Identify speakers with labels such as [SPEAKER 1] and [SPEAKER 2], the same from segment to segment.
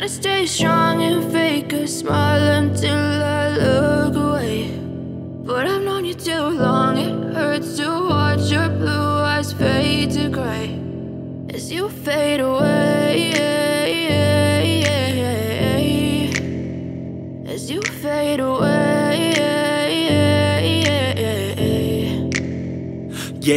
[SPEAKER 1] to stay strong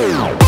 [SPEAKER 1] As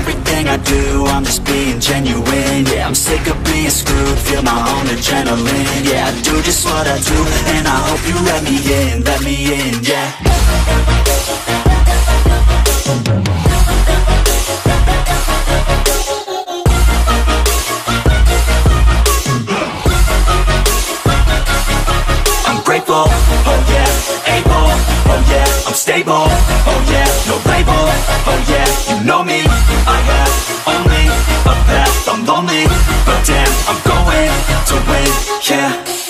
[SPEAKER 2] Everything I do, I'm just being genuine, yeah I'm sick of being screwed, feel my own adrenaline. Yeah, I do just what I do, and I hope you let me in, let me in, yeah. I'm grateful, oh yeah, able, oh yeah, I'm stable, oh yeah, no label, know me. I have only a path, I'm lonely, but damn, I'm going to win, yeah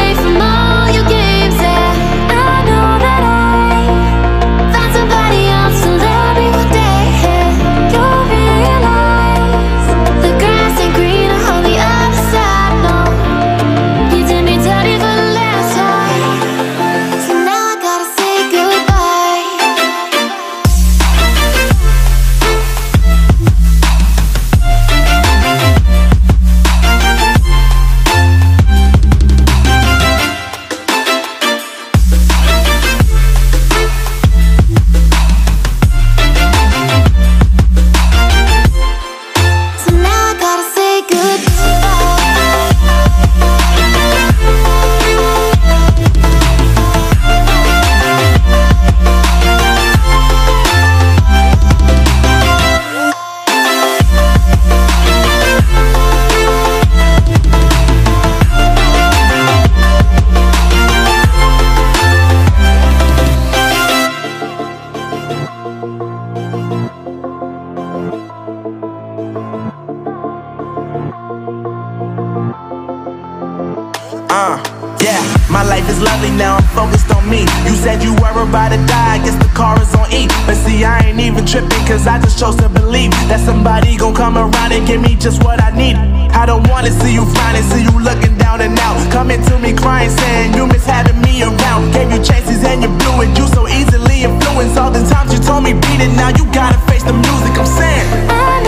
[SPEAKER 1] just chose to believe that somebody gon' come around and give me just what I need. I
[SPEAKER 3] don't wanna see you finally see you looking down and out. Coming to me crying, saying you miss having me around. Gave you chances and you blew it. You so easily influenced. All the times you told me beat it, now you gotta face the music. I'm saying.